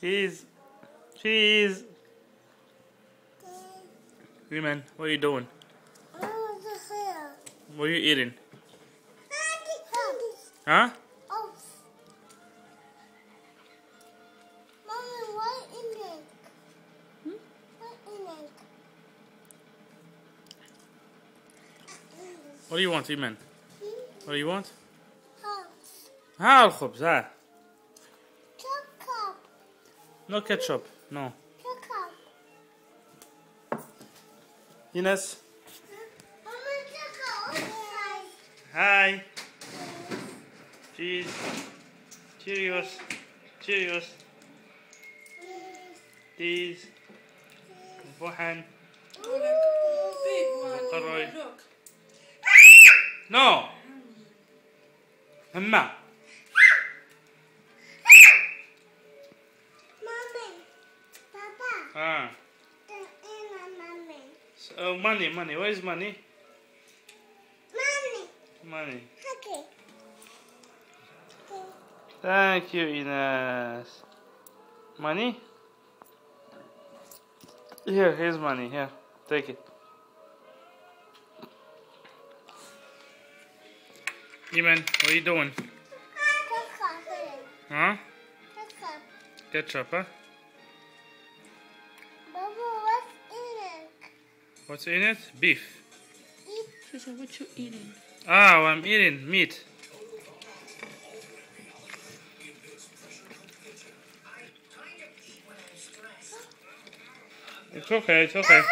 Cheese. Cheese. Hey man, what are you doing? What are you eating? Huh? What do you want, Imene? What do you want? House. House, huh? No ketchup, no. Ines. Hi. Cheese. Cheerios. Cheerios. Cheese. Bohan. Big. No. Emma. Ah. The Anna mommy. So, money, money. Where is money? Money. Money. Okay. Thank you, Ines. Money? Here, here's money. Here, take it. Imene, what are you doing? Huh? Ketchup, huh? What's in it? Beef. Said, what you eating? Ah, I'm eating meat. It's okay, it's okay.